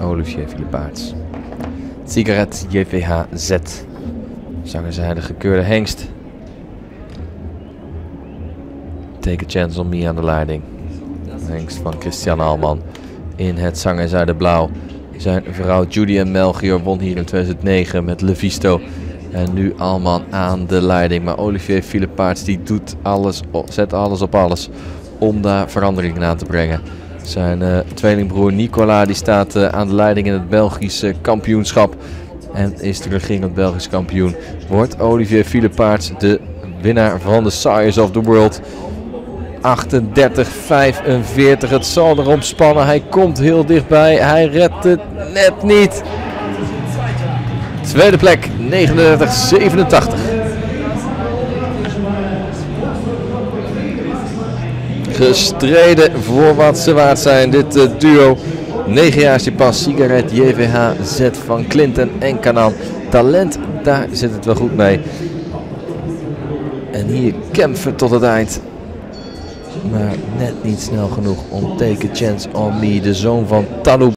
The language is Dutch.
Olivier Philippaerts. Sigaret JVH Z. Zanger zij de gekeurde hengst. Take a chance on me aan de leiding. Hengst van Christian Alman in het Zanger Zuiden Blauw. Zijn vrouw Judy en Melchior won hier in 2009 met Levisto. En nu Alman aan de leiding. Maar Olivier Philippaerts die doet alles, zet alles op alles om daar veranderingen aan te brengen. Zijn uh, tweelingbroer Nicola die staat uh, aan de leiding in het Belgische kampioenschap. En is teruggegaan Belgisch kampioen. Wordt Olivier Philippaerts de winnaar van de Sires of the World. 38-45. Het zal erom spannen. Hij komt heel dichtbij. Hij redt het net niet. Tweede plek 39-87. Gestreden voor wat ze waard zijn. Dit uh, duo. 9 jaar is die pas. Sigaret JVH Z van Clinton en Kanan. Talent, daar zit het wel goed mee. En hier Kempen tot het eind. Maar net niet snel genoeg om Take Chance on de zoon van Tanu